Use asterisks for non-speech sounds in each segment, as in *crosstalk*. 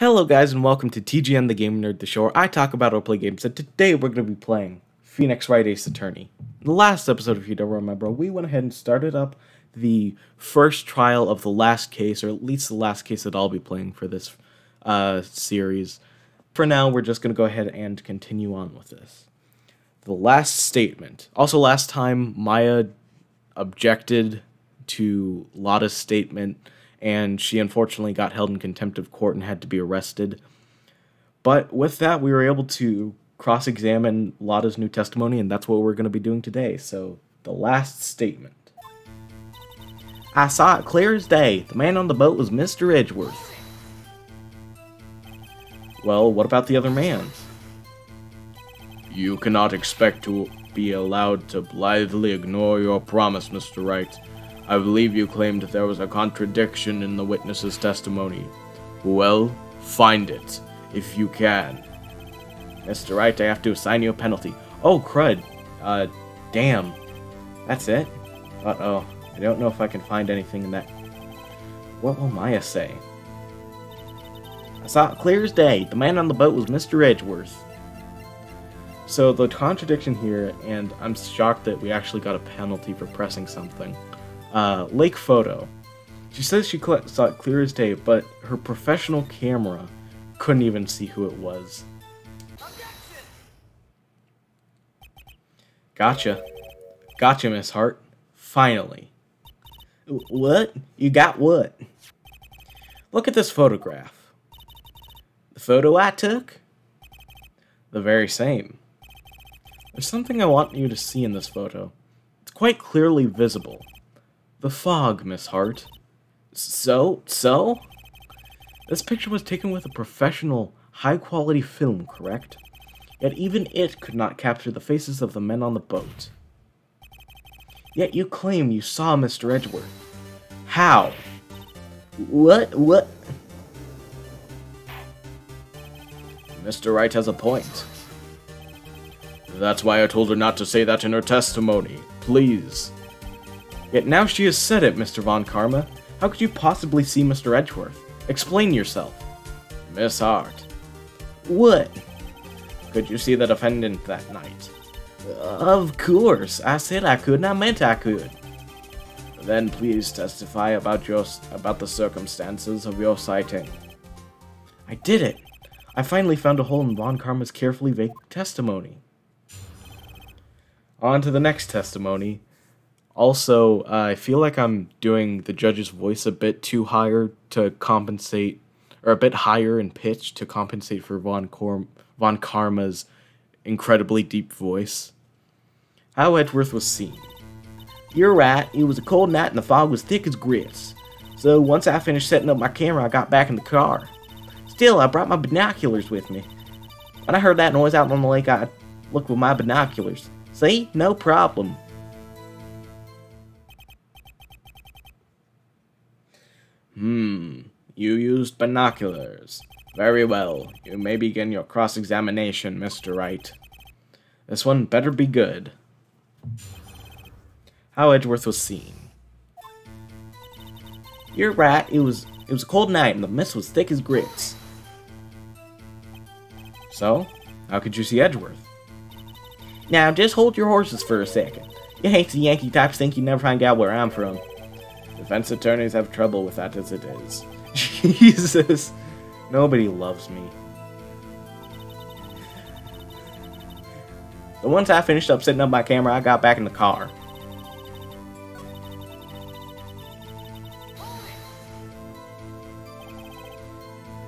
Hello guys and welcome to TGN the Game Nerd, the show where I talk about or play games, and today we're going to be playing Phoenix Wright Ace Attorney. In the last episode, if you don't remember, we went ahead and started up the first trial of the last case, or at least the last case that I'll be playing for this uh, series. For now, we're just going to go ahead and continue on with this. The last statement. Also, last time, Maya objected to Lotta's statement, and she unfortunately got held in contempt of court and had to be arrested. But with that, we were able to cross examine Lotta's new testimony, and that's what we're going to be doing today. So, the last statement. I saw it clear as day. The man on the boat was Mr. Edgeworth. Well, what about the other man? You cannot expect to be allowed to blithely ignore your promise, Mr. Wright. I believe you claimed there was a contradiction in the witness's testimony. Well, find it, if you can. Mr. Wright, I have to assign you a penalty. Oh, crud. Uh, damn. That's it? Uh-oh. I don't know if I can find anything in that. What will Maya say? I saw it clear as day. The man on the boat was Mr. Edgeworth. So the contradiction here, and I'm shocked that we actually got a penalty for pressing something. Uh, Lake Photo. She says she saw it clear as day, but her professional camera couldn't even see who it was. Gotcha. Gotcha, Miss Hart. Finally. What? You got what? Look at this photograph. The photo I took? The very same. There's something I want you to see in this photo. It's quite clearly visible. The fog, Miss Hart. So? So? This picture was taken with a professional, high-quality film, correct? Yet even it could not capture the faces of the men on the boat. Yet you claim you saw Mr. Edgeworth. How? What? What? Mr. Wright has a point. That's why I told her not to say that in her testimony. Please. Yet now she has said it, Mr. Von Karma. How could you possibly see Mr. Edgeworth? Explain yourself. Miss Hart. What? Could you see the defendant that night? Of course. I said I could and I meant I could. Then please testify about your about the circumstances of your sighting. I did it. I finally found a hole in Von Karma's carefully vague testimony. On to the next testimony. Also, uh, I feel like I'm doing the judge's voice a bit too higher to compensate, or a bit higher in pitch to compensate for Von, Cor- Von Karma's incredibly deep voice. How Edgeworth was seen. You're right, it was a cold night and the fog was thick as grits. So once I finished setting up my camera, I got back in the car. Still, I brought my binoculars with me. When I heard that noise out on the lake, I looked with my binoculars. See? No problem. Hmm. You used binoculars. Very well. You may begin your cross-examination, Mr. Wright. This one better be good. How Edgeworth was seen. You're right, it was it was a cold night and the mist was thick as grits. So, how could you see Edgeworth? Now, just hold your horses for a second. You hasty Yankee types think you never find out where I'm from. Defense attorneys have trouble with that as it is. *laughs* Jesus. Nobody loves me. But once I finished up setting up my camera, I got back in the car.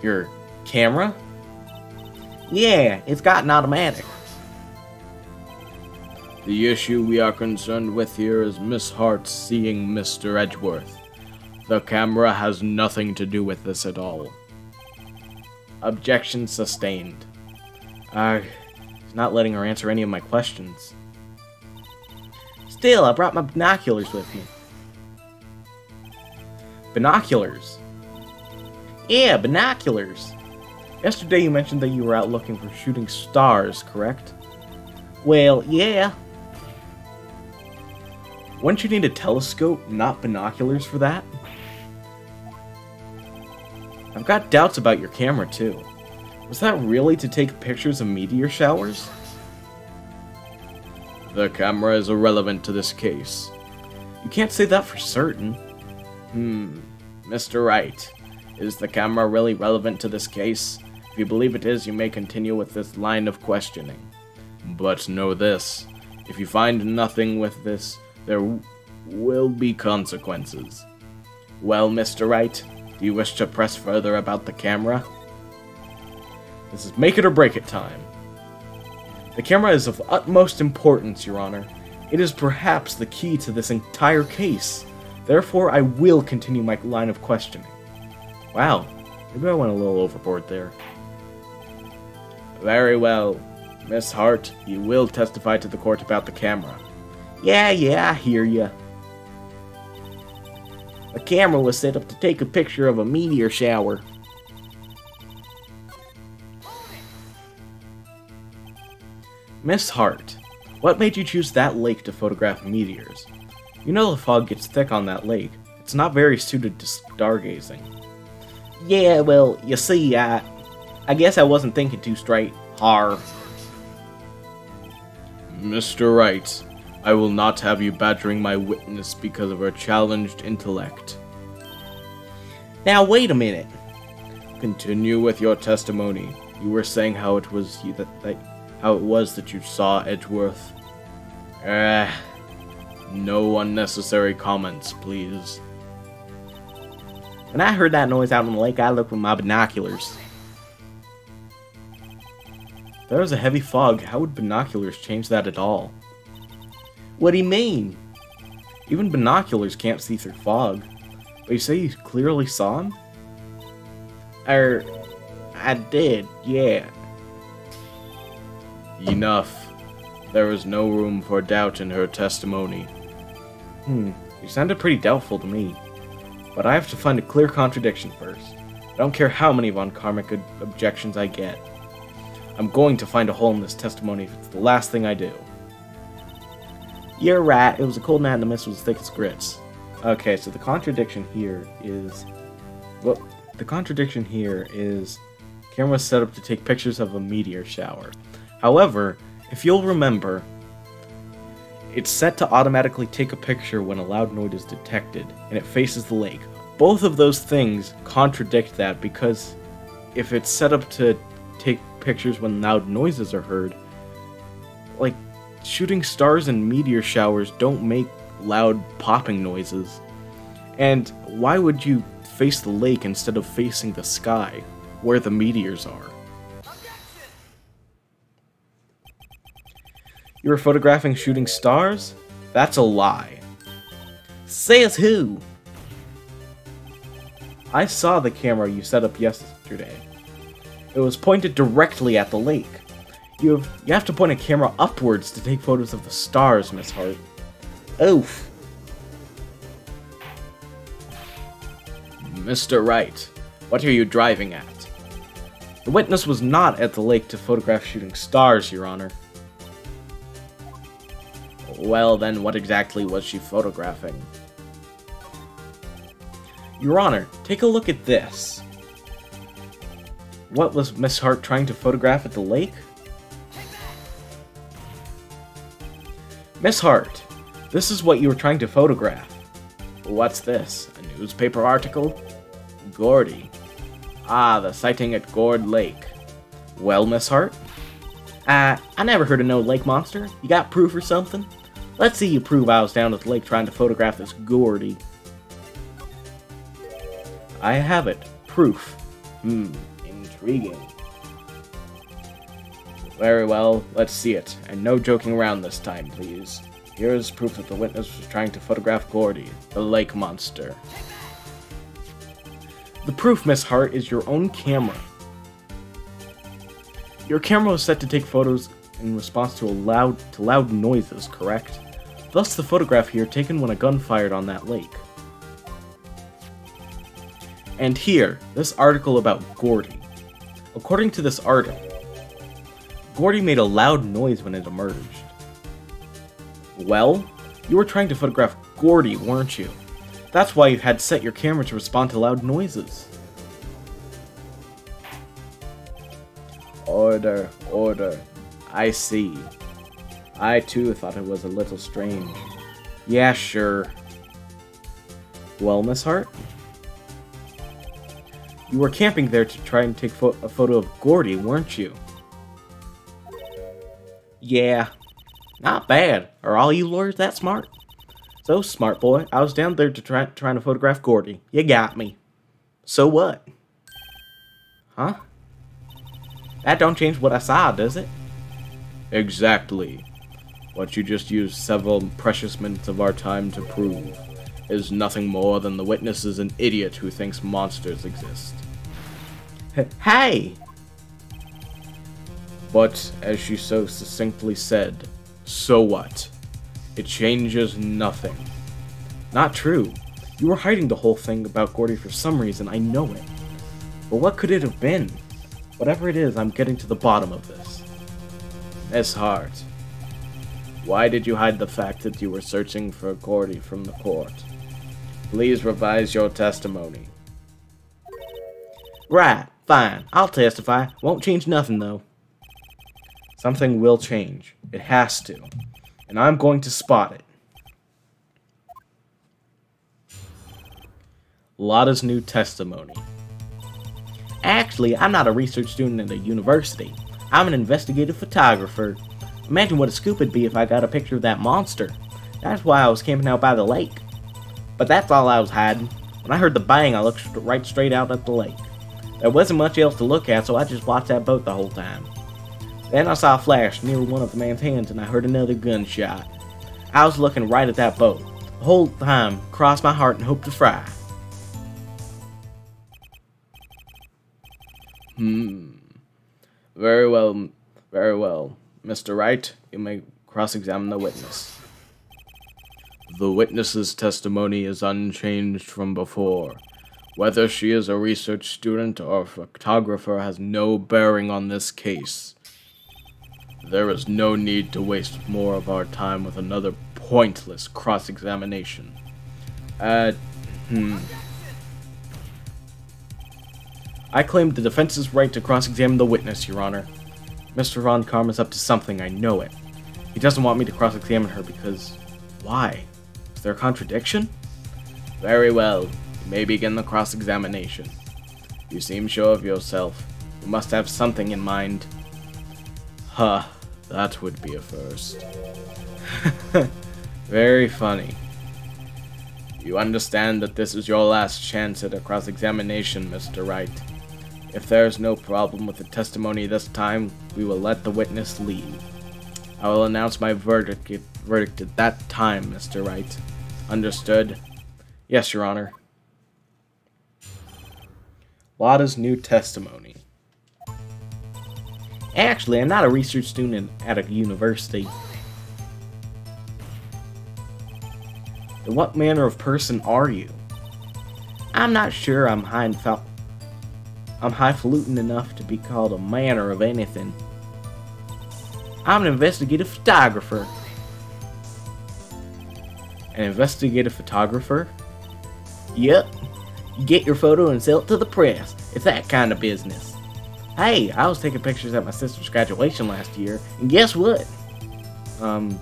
Your camera? Yeah, it's got an automatic. The issue we are concerned with here is Miss Hart seeing Mr. Edgeworth. The camera has nothing to do with this at all. Objection sustained. Uh, he's not letting her answer any of my questions. Still, I brought my binoculars with me. Binoculars? Yeah, binoculars. Yesterday you mentioned that you were out looking for shooting stars, correct? Well, yeah. Wouldn't you need a telescope, not binoculars for that? I've got doubts about your camera, too. Was that really to take pictures of meteor showers? The camera is irrelevant to this case. You can't say that for certain. Hmm, Mr. Wright, is the camera really relevant to this case? If you believe it is, you may continue with this line of questioning. But know this, if you find nothing with this, there will be consequences. Well, Mr. Wright, do you wish to press further about the camera? This is make it or break it time. The camera is of utmost importance, Your Honor. It is perhaps the key to this entire case. Therefore, I will continue my line of questioning. Wow, maybe I went a little overboard there. Very well. Miss Hart, you will testify to the court about the camera. Yeah, yeah, I hear ya. A camera was set up to take a picture of a meteor shower. Miss Hart, what made you choose that lake to photograph meteors? You know the fog gets thick on that lake. It's not very suited to stargazing. Yeah, well, you see, I... I guess I wasn't thinking too straight. Har. Mr. Wright, I will not have you badgering my witness because of her challenged intellect. Now, wait a minute. Continue with your testimony. You were saying how it was you that, that how it was that you saw Edgeworth. Eh, no unnecessary comments, please. When I heard that noise out on the lake, I looked with my binoculars. There was a heavy fog, how would binoculars change that at all? What do you mean? Even binoculars can't see through fog. But you say you clearly saw him? Er, I did, yeah. Enough. There is no room for doubt in her testimony. Hmm, you sounded pretty doubtful to me. But I have to find a clear contradiction first. I don't care how many von Karmic objections I get. I'm going to find a hole in this testimony if it's the last thing I do. You're right, it was a cold night and the mist was thick as grits. Okay, so the contradiction here is... Well, the contradiction here is... Camera set up to take pictures of a meteor shower. However, if you'll remember, it's set to automatically take a picture when a loud noise is detected, and it faces the lake. Both of those things contradict that because if it's set up to take pictures when loud noises are heard, like shooting stars and meteor showers don't make loud popping noises. And why would you face the lake instead of facing the sky, where the meteors are? You were photographing shooting stars? That's a lie. Says who? I saw the camera you set up yesterday. It was pointed directly at the lake. You have, you have to point a camera upwards to take photos of the stars, Miss Hart. Oof. Mr. Wright, what are you driving at? The witness was not at the lake to photograph shooting stars, Your Honor. Well, then what exactly was she photographing? Your Honor, take a look at this. What was Miss Hart trying to photograph at the lake? Miss Hart, this is what you were trying to photograph. What's this? A newspaper article? Gourdy. Ah, the sighting at Gourd Lake. Well, Miss Hart? Uh, I never heard of no lake monster. You got proof or something? Let's see you prove I was down at the lake trying to photograph this Gourdy. I have it. Proof. Hmm, intriguing. Very well, let's see it. And no joking around this time, please. Here is proof that the witness was trying to photograph Gourdy, the lake monster. The proof, Miss Hart, is your own camera. Your camera was set to take photos in response to, loud, to loud noises, correct? Thus the photograph here taken when a gun fired on that lake. And here, this article about Gourdy. According to this article, Gourdy made a loud noise when it emerged. Well, you were trying to photograph Gourdy, weren't you? That's why you had set your camera to respond to loud noises. Order, order. I see. I too thought it was a little strange. Yeah, sure. Well, Miss Hart? You were camping there to try and take fo a photo of Gourdy, weren't you? Yeah. Not bad. Are all you lawyers that smart? So, smart boy, I was down there to try trying to photograph Gourdy. You got me. So what? Huh? That don't change what I saw, does it? Exactly. What you just used several precious minutes of our time to prove is nothing more than the witness is an idiot who thinks monsters exist. Hey! But, as she so succinctly said, so what? It changes nothing. Not true. You were hiding the whole thing about Gourdy for some reason, I know it. But what could it have been? Whatever it is, I'm getting to the bottom of this. Miss Hart, why did you hide the fact that you were searching for Gourdy from the court? Please revise your testimony. Right, fine. I'll testify. Won't change nothing, though. Something will change. It has to and I'm going to spot it. Lotta's new testimony. Actually, I'm not a research student at a university. I'm an investigative photographer. Imagine what a scoop it'd be if I got a picture of that monster. That's why I was camping out by the lake. But that's all I was hiding. When I heard the bang, I looked right straight out at the lake. There wasn't much else to look at, so I just watched that boat the whole time. Then I saw a flash near one of the man's hands and I heard another gunshot. I was looking right at that boat. The whole time, crossed my heart and hoped to fry. Hmm. Very well, very well. Mr. Wright, you may cross-examine the witness. The witness's testimony is unchanged from before. Whether she is a research student or a photographer has no bearing on this case. There is no need to waste more of our time with another pointless cross-examination. Uh, hmm. I claim the defense's right to cross-examine the witness, Your Honor. Mr. Von Karma is up to something, I know it. He doesn't want me to cross-examine her because... Why? Is there a contradiction? Very well. You may begin the cross-examination. You seem sure of yourself. You must have something in mind. Huh, that would be a first. *laughs* Very funny. You understand that this is your last chance at a cross-examination, Mr. Wright. If there is no problem with the testimony this time, we will let the witness leave. I will announce my verdict, verdict at that time, Mr. Wright. Understood? Yes, Your Honor. Lotta's new testimony. Actually, I'm not a research student at a university. what manner of person are you? I'm not sure I'm high I'm highfalutin enough to be called a manner of anything. I'm an investigative photographer. An investigative photographer? Yep. You get your photo and sell it to the press. It's that kind of business. Hey, I was taking pictures at my sister's graduation last year, and guess what? Um,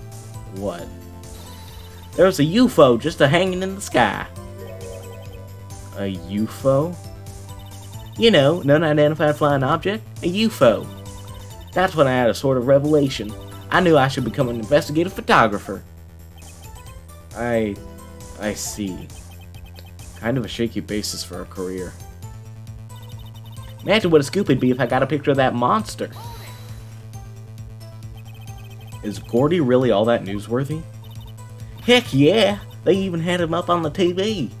what? There was a UFO just a hanging in the sky. A UFO? You know, an unidentified flying object. A UFO. That's when I had a sort of revelation. I knew I should become an investigative photographer. I... I see. Kind of a shaky basis for a career. Imagine what a scoop it'd be if I got a picture of that monster. Is Gourdy really all that newsworthy? Heck yeah! They even had him up on the TV!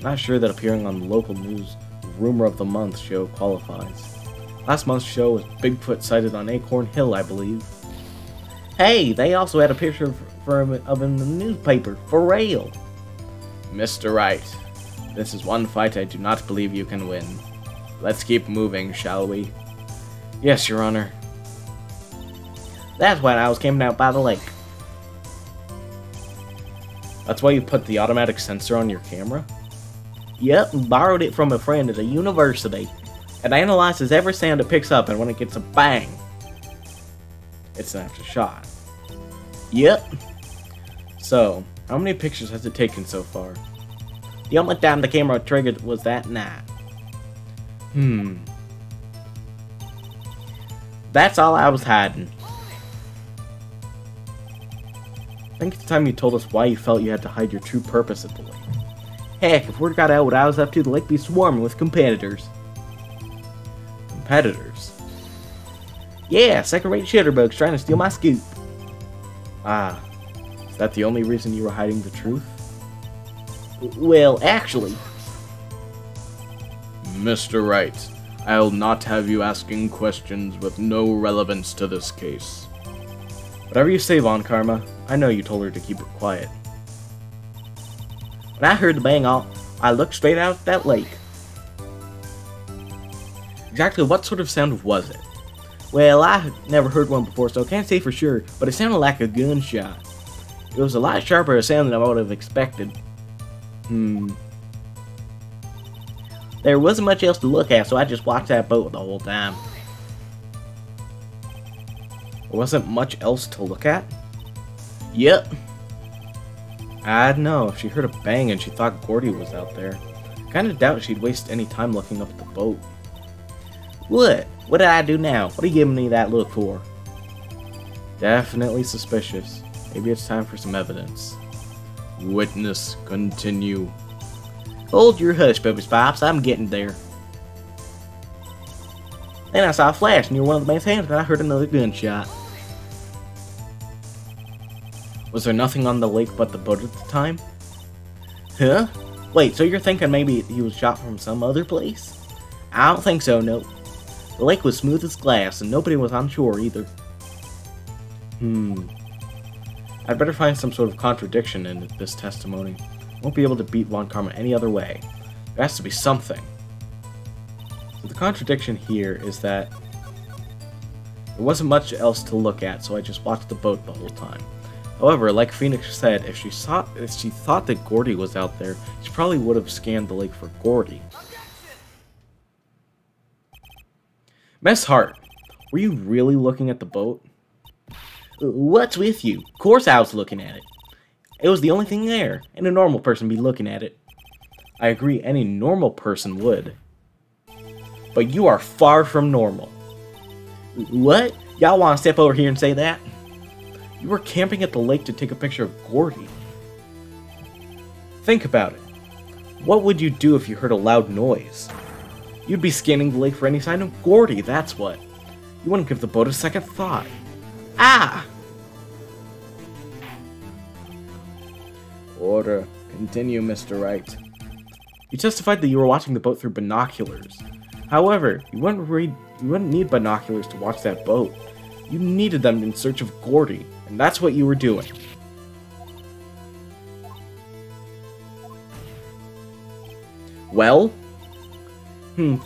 Not sure that appearing on the local news Rumor of the Month show qualifies. Last month's show was Bigfoot sighted on Acorn Hill, I believe. Hey, they also had a picture of, of him in the newspaper, for real! Mr. Wright, this is one fight I do not believe you can win. Let's keep moving, shall we? Yes, Your Honor. That's when I was camping out by the lake. That's why you put the automatic sensor on your camera? Yep, borrowed it from a friend at a university. It analyzes every sound it picks up, and when it gets a bang, it's an after shot. Yep. So, how many pictures has it taken so far? The only time the camera triggered was that night. Hmm. That's all I was hiding. I think it's time you told us why you felt you had to hide your true purpose at the lake. Heck, if word got out what I was up to, the lake be swarming with competitors. Competitors? Yeah, second-rate shitterbugs trying to steal my scoop. Ah, is that the only reason you were hiding the truth? Well, actually... Mr. Wright, I'll not have you asking questions with no relevance to this case. Whatever you say, Von Karma, I know you told her to keep it quiet. When I heard the bang off, I looked straight out at that lake. Exactly what sort of sound was it? Well, I never heard one before, so I can't say for sure, but it sounded like a gunshot. It was a lot sharper a sound than I would have expected. Hmm. There wasn't much else to look at, so I just watched that boat the whole time. There wasn't much else to look at? Yep. I know, if she heard a bang and she thought Gourdy was out there. Kinda doubt she'd waste any time looking up at the boat. What? What did I do now? What are you giving me that look for? Definitely suspicious. Maybe it's time for some evidence. Witness, continue. Hold your hush, Bubby Pops. I'm getting there. Then I saw a flash near one of the man's hands, and I heard another gunshot. Was there nothing on the lake but the boat at the time? Huh? Wait, so you're thinking maybe he was shot from some other place? I don't think so, nope. The lake was smooth as glass, and nobody was on shore either. Hmm. I'd better find some sort of contradiction in this testimony. Won't be able to beat Von Karma any other way. There has to be something. So the contradiction here is that there wasn't much else to look at, so I just watched the boat the whole time. However, like Phoenix said, if she saw if she thought that Gourdy was out there, she probably would have scanned the lake for Gourdy. Mess Hart, were you really looking at the boat? What's with you? Of course I was looking at it. It was the only thing there, and a normal person be looking at it. I agree any normal person would. But you are far from normal. What? Y'all want to step over here and say that? You were camping at the lake to take a picture of Gourdy. Think about it. What would you do if you heard a loud noise? You'd be scanning the lake for any sign of Gourdy, that's what. You wouldn't give the boat a second thought. Ah! Order. Continue, Mr. Wright. You testified that you were watching the boat through binoculars. However, you wouldn't read you wouldn't need binoculars to watch that boat. You needed them in search of Gourdy, and that's what you were doing. Well? Hmm.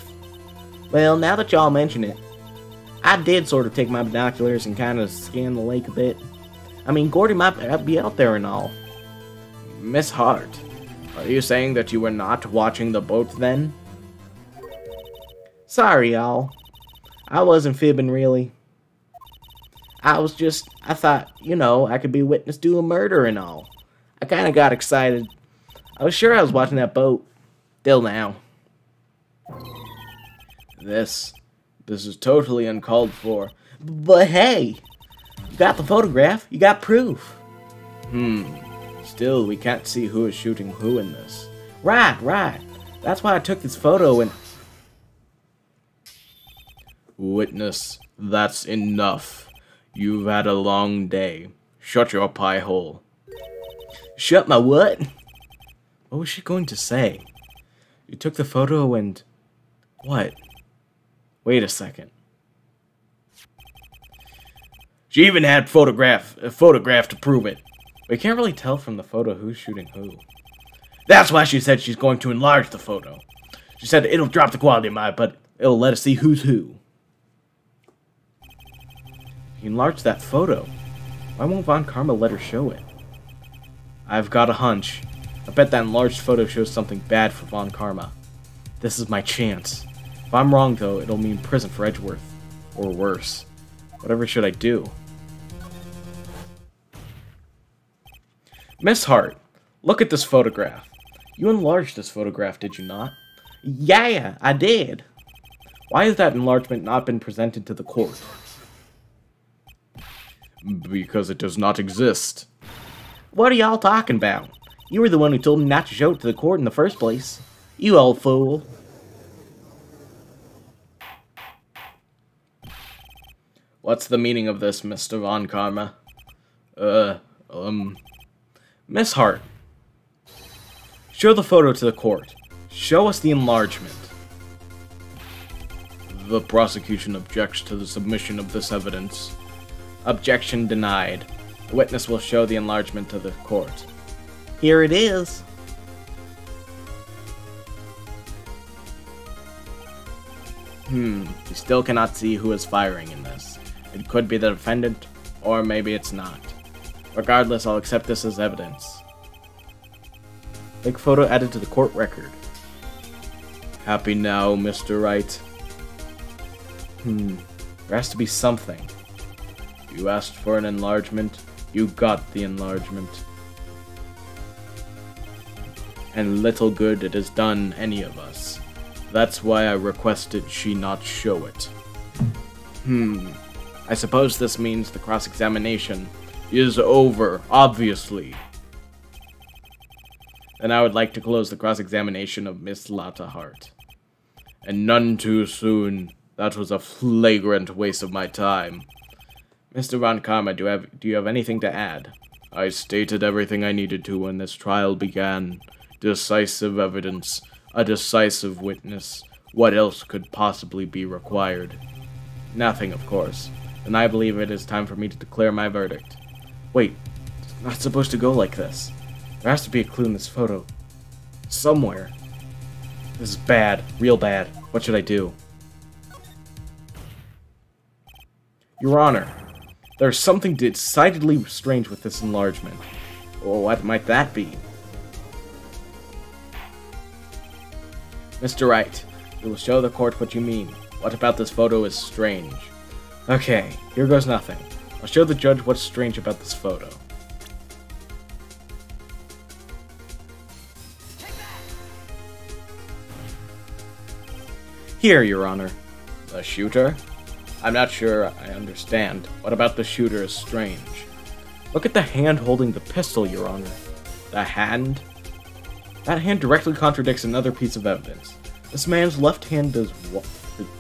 Well, now that y'all mention it, I did sort of take my binoculars and kind of scan the lake a bit. I mean, Gourdy might be out there and all. Miss Hart, are you saying that you were not watching the boat then? Sorry, y'all. I wasn't fibbing, really. I was just, I thought, you know, I could be witness to a murder and all. I kind of got excited. I was sure I was watching that boat. Till now. This, this is totally uncalled for. But hey, you got the photograph. You got proof. Hmm. Still, we can't see who is shooting who in this. Right, right. That's why I took this photo and... Witness, that's enough. You've had a long day. Shut your pie hole. Shut my what? What was she going to say? You took the photo and... What? Wait a second. She even had photograph a photograph to prove it. We can't really tell from the photo who's shooting who. That's why she said she's going to enlarge the photo. She said it'll drop the quality of my, but it'll let us see who's who. You enlarged that photo. Why won't Von Karma let her show it? I've got a hunch. I bet that enlarged photo shows something bad for Von Karma. This is my chance. If I'm wrong, though, it'll mean prison for Edgeworth. Or worse. Whatever should I do? Miss Hart, look at this photograph. You enlarged this photograph, did you not? Yeah, I did. Why has that enlargement not been presented to the court? Because it does not exist. What are y'all talking about? You were the one who told me not to show it to the court in the first place. You old fool. What's the meaning of this, Mr. Von Karma? Uh, um... Miss Hart, show the photo to the court. Show us the enlargement. The prosecution objects to the submission of this evidence. Objection denied. The witness will show the enlargement to the court. Here it is. Hmm, we still cannot see who is firing in this. It could be the defendant, or maybe it's not. Regardless, I'll accept this as evidence. Big photo added to the court record. Happy now, Mr. Wright? Hmm, there has to be something. You asked for an enlargement, you got the enlargement. And little good it has done any of us. That's why I requested she not show it. Hmm, I suppose this means the cross-examination is over, obviously. Then I would like to close the cross-examination of Miss Lotta Hart. And none too soon. That was a flagrant waste of my time. Mr. Von Karma, do you, have, do you have anything to add? I stated everything I needed to when this trial began. Decisive evidence, a decisive witness. What else could possibly be required? Nothing, of course. And I believe it is time for me to declare my verdict. Wait, it's not supposed to go like this. There has to be a clue in this photo. Somewhere. This is bad. Real bad. What should I do? Your Honor, there's something decidedly strange with this enlargement. Well, what might that be? Mr. Wright, you will show the court what you mean. What about this photo is strange? Okay, here goes nothing. I'll show the judge what's strange about this photo. Here, Your Honor. The shooter? I'm not sure I understand. What about the shooter is strange? Look at the hand holding the pistol, Your Honor. The hand? That hand directly contradicts another piece of evidence. This man's left hand does what?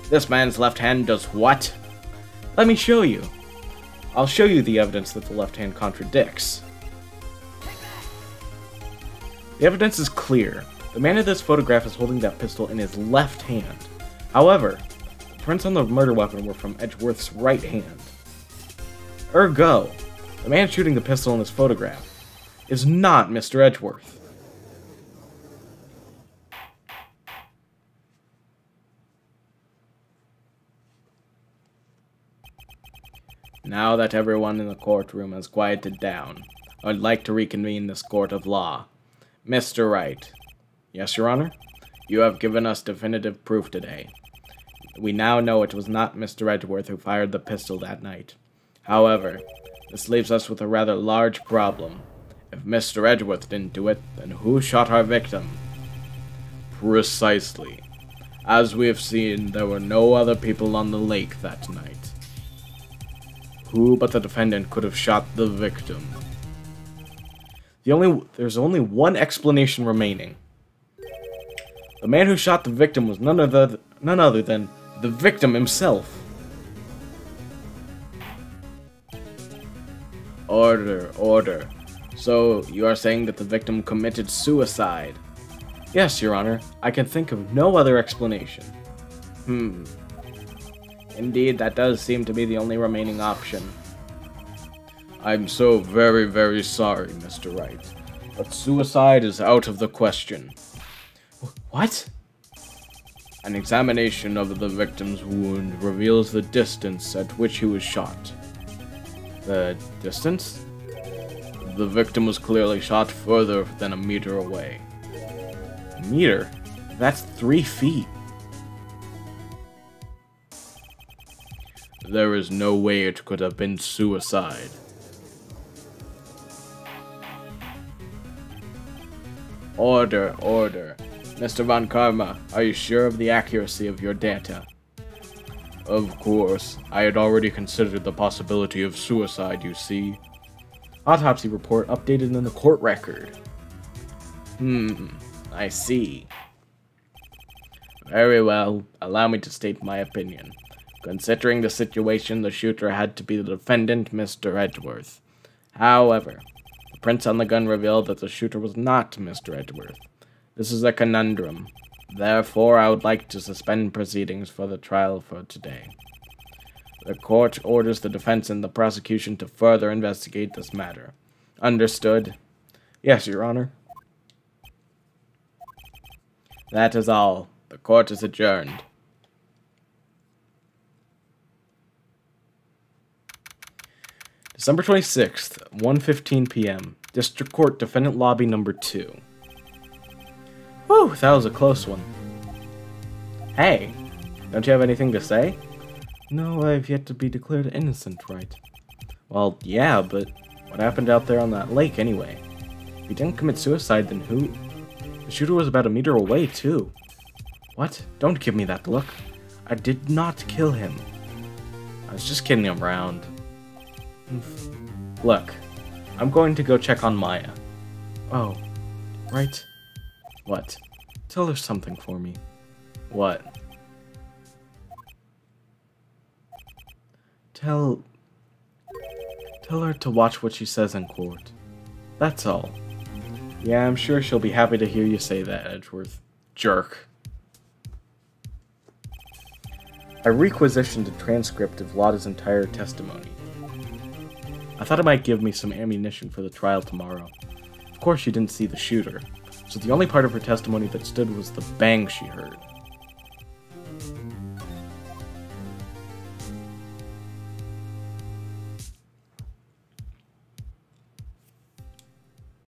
This man's left hand does what? Let me show you. I'll show you the evidence that the left hand contradicts. The evidence is clear. The man in this photograph is holding that pistol in his left hand. However, the prints on the murder weapon were from Edgeworth's right hand. Ergo, the man shooting the pistol in this photograph is not Mr. Edgeworth. Now that everyone in the courtroom has quieted down, I would like to reconvene this court of law. Mr. Wright. Yes, Your Honor? You have given us definitive proof today. We now know it was not Mr. Edgeworth who fired the pistol that night. However, this leaves us with a rather large problem. If Mr. Edgeworth didn't do it, then who shot our victim? Precisely. As we have seen, there were no other people on the lake that night. Who but the defendant could have shot the victim? The only there's only one explanation remaining. The man who shot the victim was none other none other than the victim himself. Order, order. So, you are saying that the victim committed suicide? Yes, Your Honor. I can think of no other explanation. Hmm. Indeed, that does seem to be the only remaining option. I'm so very, very sorry, Mr. Wright. But suicide is out of the question. What? An examination of the victim's wound reveals the distance at which he was shot. The distance? The victim was clearly shot further than a meter away. A meter? That's three feet. There is no way it could have been suicide. Order, order. Mr. Von Karma, are you sure of the accuracy of your data? Of course. I had already considered the possibility of suicide, you see. Autopsy report updated in the court record. Hmm, I see. Very well, allow me to state my opinion. Considering the situation, the shooter had to be the defendant, Mr. Edgeworth. However, the prints on the gun revealed that the shooter was not Mr. Edgeworth. This is a conundrum. Therefore, I would like to suspend proceedings for the trial for today. The court orders the defense and the prosecution to further investigate this matter. Understood? Yes, Your Honor. That is all. The court is adjourned. December 26th, 1.15 p.m. District Court Defendant Lobby Number 2. Whew, that was a close one. Hey, don't you have anything to say? No, I've yet to be declared innocent, right? Well, yeah, but what happened out there on that lake anyway? If he didn't commit suicide, then who? The shooter was about a meter away, too. What? Don't give me that look. I did not kill him. I was just kidding him around. Look, I'm going to go check on Maya. Oh, right. What? Tell her something for me. What? Tell... Tell her to watch what she says in court. That's all. Yeah, I'm sure she'll be happy to hear you say that, Edgeworth. Jerk. I requisitioned a transcript of Lotta's entire testimony. I thought it might give me some ammunition for the trial tomorrow. Of course, she didn't see the shooter, so the only part of her testimony that stood was the bang she heard.